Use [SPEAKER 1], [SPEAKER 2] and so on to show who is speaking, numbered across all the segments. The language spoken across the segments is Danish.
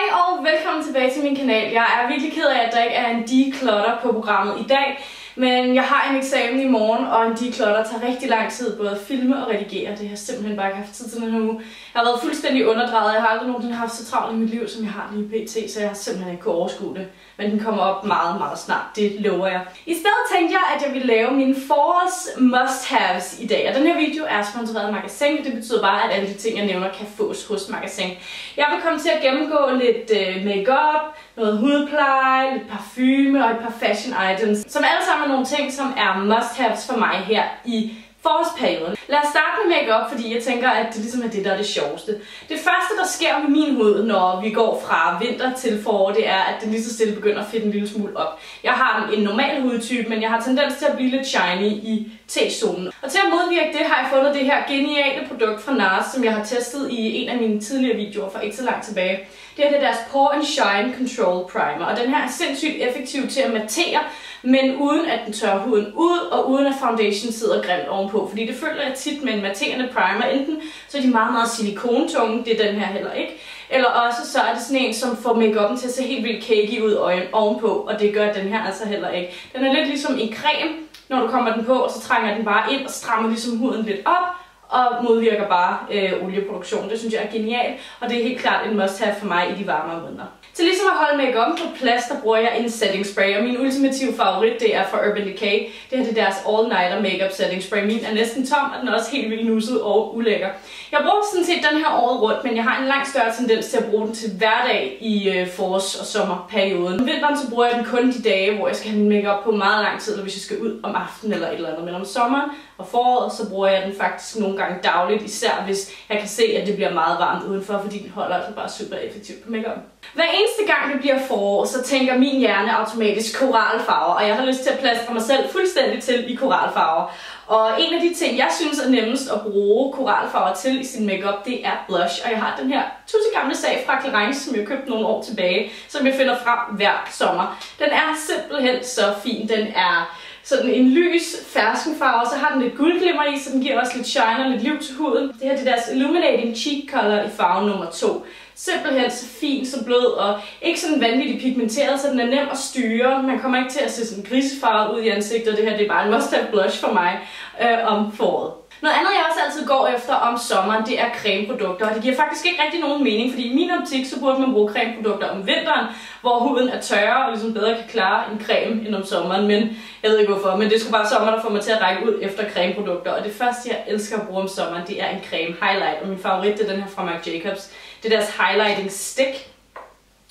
[SPEAKER 1] Hej og velkommen tilbage til min kanal. Jeg er virkelig ked af, at der ikke er en declutter på programmet i dag. Men jeg har en eksamen i morgen, og en declutter tager rigtig lang tid både at filme og redigere. Det har jeg simpelthen bare ikke haft tid til den her uge. Jeg har været fuldstændig underdrejet. Jeg har aldrig nogensinde haft så travlt i mit liv, som jeg har lige pt. Så jeg har simpelthen ikke kunne overskue det. Men den kommer op meget, meget snart. Det lover jeg. I stedet tænkte jeg, at jeg ville lave mine forårs must-haves i dag. Og den her video er sponsoreret af Magasin. Det betyder bare, at alle de ting, jeg nævner, kan fås hos Magasin. Jeg vil komme til at gennemgå lidt øh, makeup, noget hudpleje, lidt parfume og et par fashion items, som alle sammen er nogle ting, som er must-haves for mig her i forårsperioden. Lad os starte med makeup, fordi jeg tænker, at det ligesom er det, der er det sjoveste. Det første, der sker med min hud, når vi går fra vinter til forår, det er, at den lige så stille begynder at fedte en lille smule op. Jeg har en normal hudtype, men jeg har tendens til at blive lidt shiny i T-zonen. Og til at modvirke det, har jeg fundet det her geniale produkt fra NARS, som jeg har testet i en af mine tidligere videoer for ikke så langt tilbage. Det her det er deres Pore and Shine Control Primer, og den her er sindssygt effektiv til at matere, men uden at den tørrer huden ud, og uden at foundation sidder grimt ovenpå. Fordi det føler jeg tit med en materende primer. Enten så er de meget, meget silikontunge, det er den her heller ikke. Eller også så er det sådan en, som får makeup'en til at se helt vildt cakey ud ovenpå, og det gør den her altså heller ikke. Den er lidt ligesom en creme, når du kommer den på, og så trænger den bare ind og strammer ligesom huden lidt op, og modvirker bare øh, olieproduktion. Det synes jeg er genialt, og det er helt klart en must-have for mig i de varmere måneder. Til ligesom at holde makeup på plads, der bruger jeg en setting spray, og min ultimative favorit, det er fra Urban Decay. Det her det er deres All Nighter Makeup Setting Spray. Min er næsten tom, og den er også helt vildt nusset og ulækker. Jeg bruger sådan set den her året rundt, men jeg har en langt større tendens til at bruge den til hverdag i øh, forårs- og sommerperioden. Om vinteren så bruger jeg den kun de dage, hvor jeg skal have min makeup på meget lang tid, eller hvis jeg skal ud om aftenen eller et eller andet. Men om sommeren og foråret, så bruger jeg den faktisk nogle gange dagligt, især hvis jeg kan se, at det bliver meget varmt udenfor, fordi den holder altså bare super effektivt på makeup. Hver eneste gang det bliver forår, så tænker min hjerne automatisk koralfarver, og jeg har lyst til at plastre mig selv fuldstændig til i koralfarver. Og en af de ting, jeg synes er nemmest at bruge koralfarver til i sin makeup, det er blush. Og jeg har den her tusse gamle sag fra Clarence, som jeg købte nogle år tilbage, som jeg finder frem hver sommer. Den er simpelthen så fin. Den er sådan en lys ferskenfarve, og så har den lidt guldglimmer i, så den giver også lidt shine og lidt liv til huden. Det her det er deres Illuminating Cheek Color i farve nummer 2. Simpelthen så fin, så blød og ikke sådan vanvittigt pigmenteret, så den er nem at styre. Man kommer ikke til at se sådan grisefarvet ud i ansigtet. Det her det er bare en must-have blush for mig øh, om foråret. Noget andet, jeg også altid går efter om sommeren, det er cremeprodukter. Og det giver faktisk ikke rigtig nogen mening, fordi i min optik, så burde man bruge cremeprodukter om vinteren, hvor huden er tørre og ligesom bedre kan klare en creme end om sommeren. Men jeg ved ikke hvorfor, men det skulle bare sommer, der får mig til at række ud efter cremeprodukter. Og det første, jeg elsker at bruge om sommeren, det er en creme highlight. Og min favorit, det er den her fra Marc Jacobs. Det er deres highlighting stick.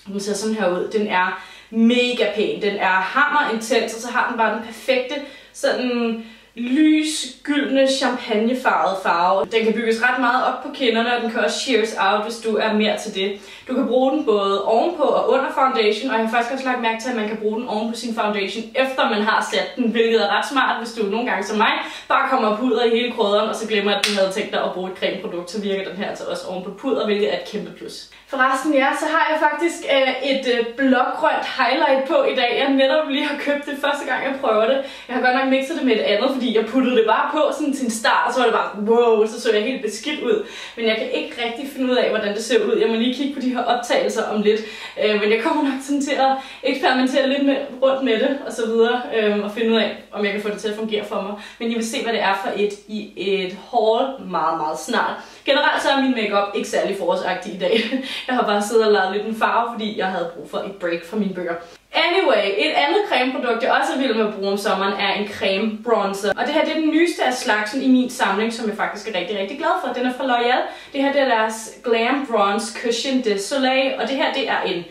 [SPEAKER 1] Den ser sådan her ud. Den er mega pæn. Den er hammer intens, og så har den bare den perfekte sådan lys, gyldne, champagnefarvet farve. Den kan bygges ret meget op på kinderne, og den kan også shears out, hvis du er mere til det. Du kan bruge den både ovenpå og under foundation, og jeg har faktisk også lagt mærke til, at man kan bruge den ovenpå sin foundation, efter man har sat den, hvilket er ret smart, hvis du nogle gange som mig bare kommer puder i hele krydderen, og så glemmer at du havde tænkt dig at bruge et cremeprodukt, så virker den her altså også ovenpå pudder, puder, hvilket er et kæmpe plus. Forresten ja, så har jeg faktisk øh, et øh, blågrønt highlight på i dag. Jeg netop lige har købt det første gang, jeg prøver det. Jeg har godt nok mixet det med et andet, fordi jeg puttede det bare på sådan til en start, og så var det bare, wow, så så jeg helt beskidt ud. Men jeg kan ikke rigtig finde ud af, hvordan det ser ud. Jeg må lige kigge på de her optagelser om lidt. Øh, men jeg kommer nok sådan til at eksperimentere lidt med, rundt med det, og så videre, øh, og finde ud af, om jeg kan få det til at fungere for mig. Men I vil se, hvad det er for et i et haul meget, meget snart. Generelt så er min makeup ikke særlig forårsagtig i dag. Jeg har bare siddet og lavet lidt en farve, fordi jeg havde brug for et break fra mine bøger. Anyway, et andet cremeprodukt, jeg også er vild med at bruge om sommeren, er en creme bronzer. Og det her det er den nyeste af slagsen i min samling, som jeg faktisk er rigtig, rigtig glad for. Den er fra L'Oreal. Det her det er deres Glam Bronze Cushion de Soleil, og det her det er en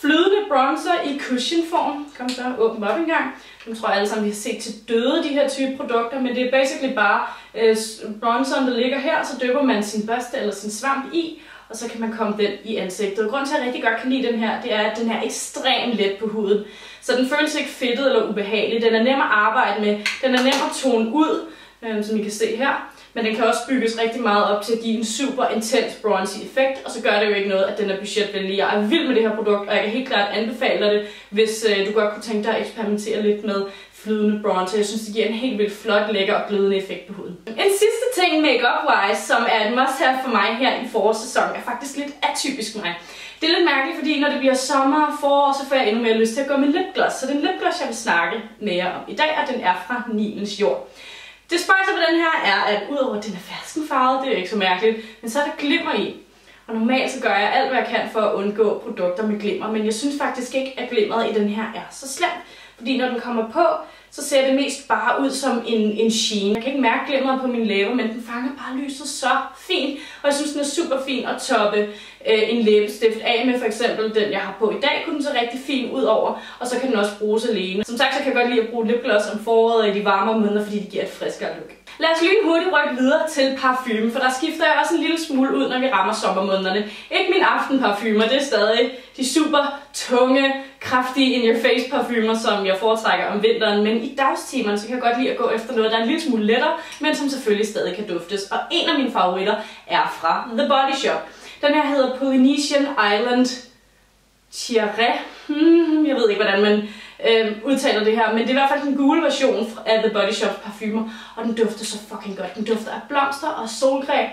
[SPEAKER 1] flydende bronzer i cushionform. Kom så, åbn op en gang. Nu tror jeg alle sammen, vi har set til døde, de her type produkter, men det er basically bare øh, bronzeren, der ligger her, så dypper man sin børste eller sin svamp i, og så kan man komme den i ansigtet. Grunden til, at jeg rigtig godt kan lide den her, det er, at den er ekstremt let på huden. Så den føles ikke fedtet eller ubehagelig. Den er nem at arbejde med. Den er nem at tone ud, øh, som I kan se her. Men den kan også bygges rigtig meget op til at give en super intens bronzy effekt, og så gør det jo ikke noget, at den er budgetvenlig. Jeg er vild med det her produkt, og jeg kan helt klart anbefale dig det, hvis øh, du godt kunne tænke dig at eksperimentere lidt med flydende bronzer. Jeg synes, det giver en helt vildt flot, lækker og glødende effekt på huden. En sidste ting makeup-wise, som er et must-have for mig her i forårssæsonen, er faktisk lidt atypisk mig. Det er lidt mærkeligt, fordi når det bliver sommer og forår, så får jeg endnu mere lyst til at gå med lipgloss. Så den lipgloss, jeg vil snakke mere om i dag, og den er fra Nilens Jord. Det spejser på den her er, at udover at den er ferskenfarvet, det er ikke så mærkeligt, men så er der glimmer i. Og normalt så gør jeg alt, hvad jeg kan for at undgå produkter med glimmer, men jeg synes faktisk ikke, at glimmeret i den her er så slemt. Fordi når den kommer på, så ser det mest bare ud som en, en sheen. Jeg kan ikke mærke glimmeret på min læber, men den fanger bare lyset så fint. Og jeg synes, den er super fin at toppe øh, en læbestift af med. For eksempel den, jeg har på i dag, kunne den så rigtig fin ud over. Og så kan den også bruges alene. Som sagt, så kan jeg godt lide at bruge lipgloss om foråret og i de varmere måneder, fordi det giver et friskere look. Lad os lige hurtigt rykke videre til parfume, for der skifter jeg også en lille smule ud, når vi rammer sommermånederne. Ikke min aftenparfumer, det er stadig de super tunge, kraftige in-your-face parfumer, som jeg foretrækker om vinteren. Men i dagstimerne, så kan jeg godt lide at gå efter noget, der er en lille smule lettere, men som selvfølgelig stadig kan duftes. Og en af mine favoritter er fra The Body Shop. Den her hedder Polynesian Island Tiare. Hmm, jeg ved ikke, hvordan man øh, udtaler det her, men det er i hvert fald den gule version af The Body Shop parfumer, og den dufter så fucking godt. Den dufter af blomster og solgreb,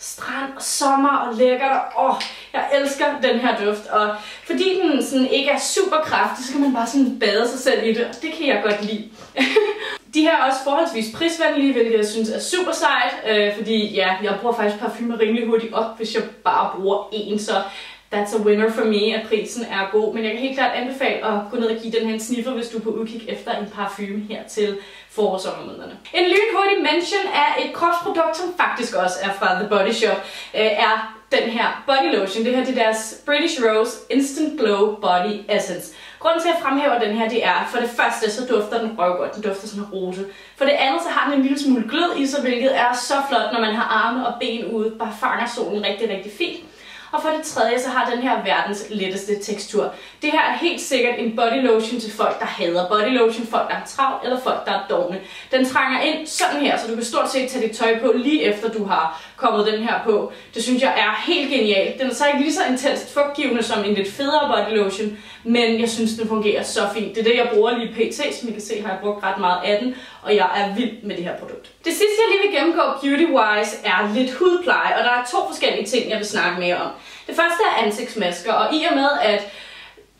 [SPEAKER 1] strand og sommer og lækkert, og åh, jeg elsker den her duft, og fordi den sådan ikke er super kraftig, så kan man bare sådan bade sig selv i det, og det kan jeg godt lide. De her er også forholdsvis prisvenlige, hvilket jeg synes er super sejt, øh, fordi ja, jeg bruger faktisk parfumer rimelig hurtigt op, hvis jeg bare bruger en, så that's a winner for me, at prisen er god. Men jeg kan helt klart anbefale at gå ned og give den her en sniffer, hvis du er på udkig efter en parfume her til forårssommermånederne. En lynhurtig mention af et kropsprodukt, som faktisk også er fra The Body Shop, øh, er den her body lotion. Det her det er deres British Rose Instant Glow Body Essence. Grunden til at jeg fremhæver den her, det er, for det første, så dufter den røvgodt. Den dufter sådan en rose. For det andet, så har den en lille smule glød i sig, hvilket er så flot, når man har arme og ben ude. Bare fanger solen rigtig, rigtig fint. Og for det tredje, så har den her verdens letteste tekstur. Det her er helt sikkert en body lotion til folk, der hader body lotion, folk, der er travlt, eller folk, der er dogne. Den trænger ind sådan her, så du kan stort set tage dit tøj på lige efter du har kommet den her på. Det synes jeg er helt genialt. Den er så ikke lige så intenst fugtgivende som en lidt federe body lotion, men jeg synes, den fungerer så fint. Det er det, jeg bruger lige pt, som I kan se, har jeg brugt ret meget af den, og jeg er vild med det her produkt. Det sidste, jeg lige vil gennemgå beauty-wise, er lidt hudpleje, og der er to forskellige ting, jeg vil snakke mere om. Det første er ansigtsmasker, og i og med, at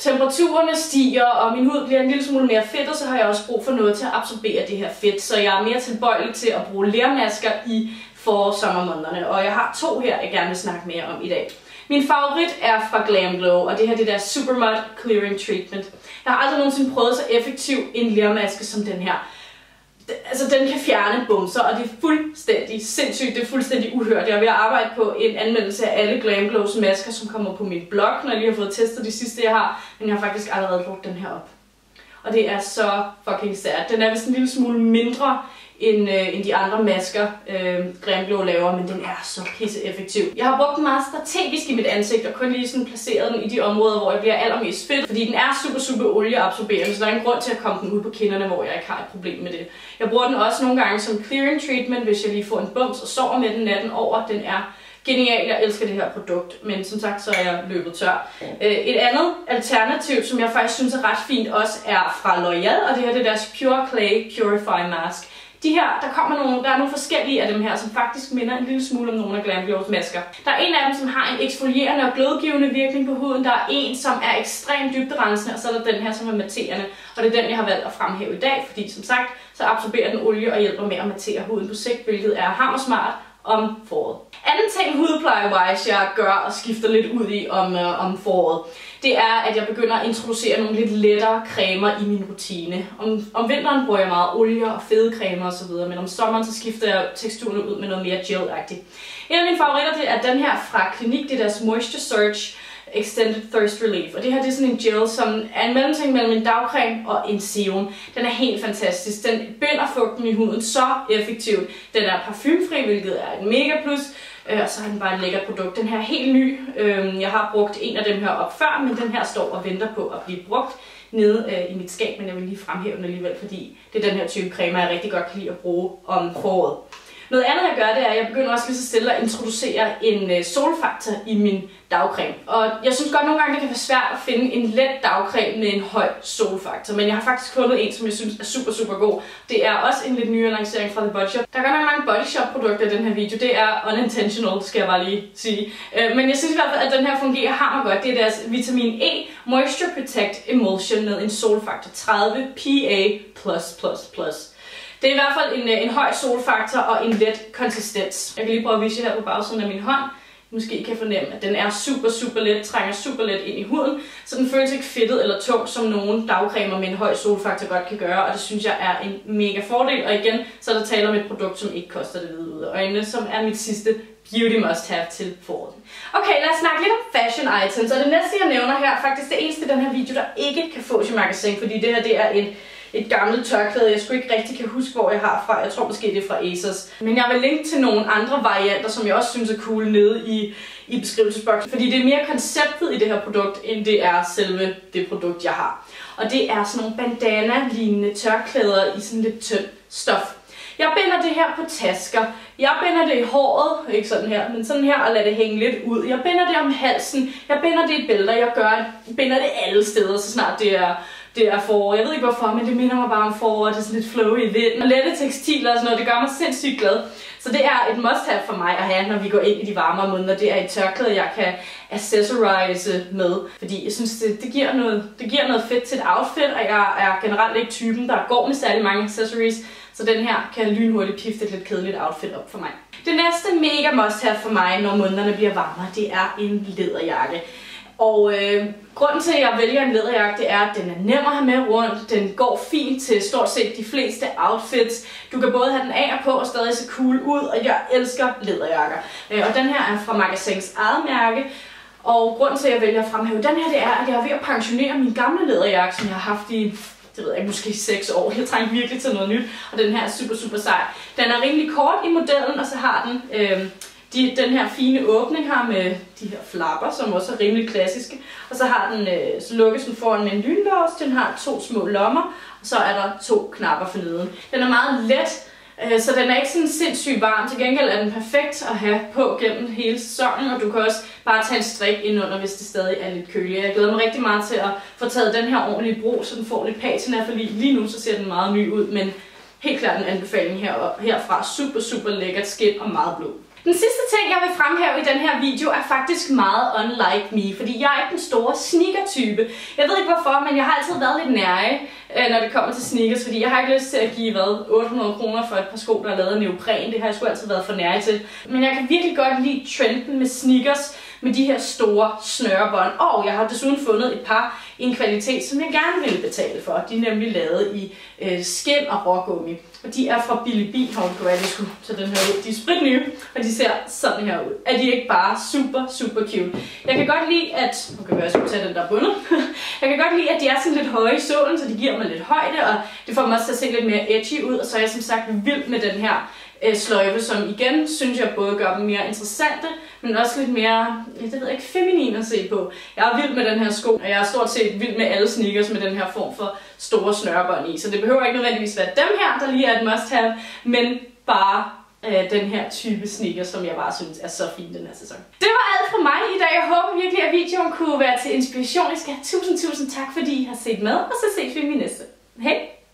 [SPEAKER 1] temperaturerne stiger, og min hud bliver en lille smule mere fedtet, så har jeg også brug for noget til at absorbere det her fedt. Så jeg er mere tilbøjelig til at bruge lermasker i for sommermånederne, og jeg har to her, jeg gerne vil snakke mere om i dag. Min favorit er fra Glam Glow, og det her det der Supermud Clearing Treatment. Jeg har aldrig nogensinde prøvet så effektiv en lermaske som den her altså den kan fjerne bumser, og det er fuldstændig sindssygt, det er fuldstændig uhørt. Jeg er ved at arbejde på en anmeldelse af alle Glam Glows masker, som kommer på min blog, når jeg lige har fået testet de sidste, jeg har, men jeg har faktisk allerede brugt den her op. Og det er så fucking sært. Den er vist en lille smule mindre end, øh, end de andre masker, øh, Grimblå Glow laver, men den er så pisse effektiv. Jeg har brugt den meget strategisk i mit ansigt, og kun lige sådan placeret den i de områder, hvor jeg bliver allermest fedt, fordi den er super, super olieabsorberende, så der er ingen grund til at komme den ud på kinderne, hvor jeg ikke har et problem med det. Jeg bruger den også nogle gange som clearing treatment, hvis jeg lige får en bums og sover med den natten over. Den er genial, jeg elsker det her produkt, men som sagt, så er jeg løbet tør. Øh, et andet alternativ, som jeg faktisk synes er ret fint også, er fra L'Oreal, og det her det er deres Pure Clay Purify Mask. De her, der kommer nogle, der er nogle forskellige af dem her, som faktisk minder en lille smule om nogle af Glambios masker. Der er en af dem, som har en eksfolierende og glødgivende virkning på huden. Der er en, som er ekstremt dybderensende, og så er der den her, som er matterende. Og det er den, jeg har valgt at fremhæve i dag, fordi som sagt, så absorberer den olie og hjælper med at mattere huden på sigt, hvilket er hammersmart om foråret. Anden ting hudpleje-wise, jeg gør og skifter lidt ud i om, øh, om foråret, det er, at jeg begynder at introducere nogle lidt lettere cremer i min rutine. Om, om vinteren bruger jeg meget olie og fede cremer osv., men om sommeren så skifter jeg teksturerne ud med noget mere gel-agtigt. En af mine favoritter det er den her fra Clinique, det er deres Moisture Surge Extended Thirst Relief. Og det her det er sådan en gel, som er en mellemting mellem en dagcreme og en serum. Den er helt fantastisk. Den binder fugten i huden så effektivt. Den er parfumfri, hvilket er et mega plus. Øh, og så er den bare et lækkert produkt. Den her er helt ny. Øh, jeg har brugt en af dem her op før, men den her står og venter på at blive brugt nede øh, i mit skab, men jeg vil lige fremhæve den alligevel, fordi det er den her type creme, jeg rigtig godt kan lide at bruge om foråret. Noget andet jeg gør, det er, at jeg begynder også lige så stille at introducere en øh, solfaktor i min dagcreme. Og jeg synes godt nogle gange, det kan være svært at finde en let dagcreme med en høj solfaktor. Men jeg har faktisk fundet en, som jeg synes er super, super god. Det er også en lidt nyere lancering fra The Body Shop. Der er godt nok mange Body Shop produkter i den her video. Det er unintentional, skal jeg bare lige sige. Øh, men jeg synes i hvert fald, at den her fungerer hammer godt. Det er deres vitamin E Moisture Protect Emulsion med en solfaktor 30 PA+++. Det er i hvert fald en, øh, en høj solfaktor og en let konsistens. Jeg kan lige prøve at vise jer her på bagsiden af min hånd måske kan fornemme, at den er super, super let, trænger super let ind i huden, så den føles ikke fedtet eller tung, som nogle dagcremer med en høj solfaktor godt kan gøre, og det synes jeg er en mega fordel. Og igen, så er der tale om et produkt, som ikke koster det hvide ud af øjnene, som er mit sidste beauty must have til foråret. Okay, lad os snakke lidt om fashion items, og det næste, jeg nævner her, faktisk det eneste i den her video, der ikke kan fås i magasin, fordi det her det er et et gammelt tørklæde. Jeg skulle ikke rigtig kan huske, hvor jeg har fra. Jeg tror måske, det er fra Asos. Men jeg vil linke til nogle andre varianter, som jeg også synes er cool nede i, i beskrivelsesboksen. Fordi det er mere konceptet i det her produkt, end det er selve det produkt, jeg har. Og det er sådan nogle bandana-lignende tørklæder i sådan lidt tynd stof. Jeg binder det her på tasker. Jeg binder det i håret, ikke sådan her, men sådan her, og lader det hænge lidt ud. Jeg binder det om halsen. Jeg binder det i bælter. Jeg gør, binder det alle steder, så snart det er det er forår. Jeg ved ikke hvorfor, men det minder mig bare om forår. Det er sådan lidt flowy i vinden. Og lette tekstiler og sådan noget, det gør mig sindssygt glad. Så det er et must-have for mig at have, når vi går ind i de varmere måneder. Det er et tørklæde, jeg kan accessorize med. Fordi jeg synes, det, det, giver noget, det giver noget fedt til et outfit, og jeg er generelt ikke typen, der går med særlig mange accessories. Så den her kan lynhurtigt pifte et lidt kedeligt outfit op for mig. Det næste mega must-have for mig, når månederne bliver varmere, det er en læderjakke. Og øh, grunden til, at jeg vælger en læderjakke, det er, at den er nem at have med rundt. Den går fint til stort set de fleste outfits. Du kan både have den af og på og stadig se cool ud, og jeg elsker læderjakker. Øh, og den her er fra Magasins eget mærke. Og grunden til, at jeg vælger at fremhæve den her, det er, at jeg er ved at pensionere min gamle læderjakke, som jeg har haft i det ved jeg måske 6 år. Jeg trænger virkelig til noget nyt, og den her er super, super sej. Den er rimelig kort i modellen, og så har den øh, de, den her fine åbning her med de her flapper, som også er rimelig klassiske. Og så har den, øh, så lukkes den foran med en lynlås. Den har to små lommer, og så er der to knapper for neden. Den er meget let, øh, så den er ikke sådan sindssygt varm. Til gengæld er den perfekt at have på gennem hele sæsonen, og du kan også bare tage en strik ind under, hvis det stadig er lidt køligt. Jeg glæder mig rigtig meget til at få taget den her ordentligt brug, så den får lidt patina, for lige, lige nu så ser den meget ny ud, men helt klart en anbefaling her, herfra. Super, super lækkert skin og meget blå. Den sidste ting, jeg vil fremhæve i den her video, er faktisk meget unlike me, fordi jeg er ikke den store sneaker-type. Jeg ved ikke hvorfor, men jeg har altid været lidt nære, øh, når det kommer til sneakers, fordi jeg har ikke lyst til at give, hvad, 800 kroner for et par sko, der er lavet af neopren. Det har jeg sgu altid været for nære til. Men jeg kan virkelig godt lide trenden med sneakers, med de her store snørebånd. Og jeg har desuden fundet et par i en kvalitet, som jeg gerne ville betale for. De er nemlig lavet i øh, skin og rågummi. Og de er fra Billy B. Home kunne være, skulle tage den her ud. De er spritnye, og de ser sådan her ud. Er de ikke bare super, super cute? Jeg kan godt lide, at... Nu kan være, at jeg tage den der bundet. jeg kan godt lide, at de er sådan lidt høje i solen, så de giver mig lidt højde, og det får mig også til at se lidt mere edgy ud. Og så er jeg som sagt vild med den her øh, sløjfe, som igen synes jeg både gør dem mere interessante, men også lidt mere, ja, det ved jeg ikke, feminin at se på. Jeg er vild med den her sko, og jeg er stort set vild med alle sneakers med den her form for store snørbånd i. Så det behøver ikke nødvendigvis være dem her, der lige er et must have, men bare øh, den her type sneakers, som jeg bare synes er så fin den her sæson. Det var alt fra mig i dag. Jeg håber virkelig, at videoen kunne være til inspiration. Jeg skal have tusind, tusind tak, fordi I har set med, og så ses vi i min næste. Hej!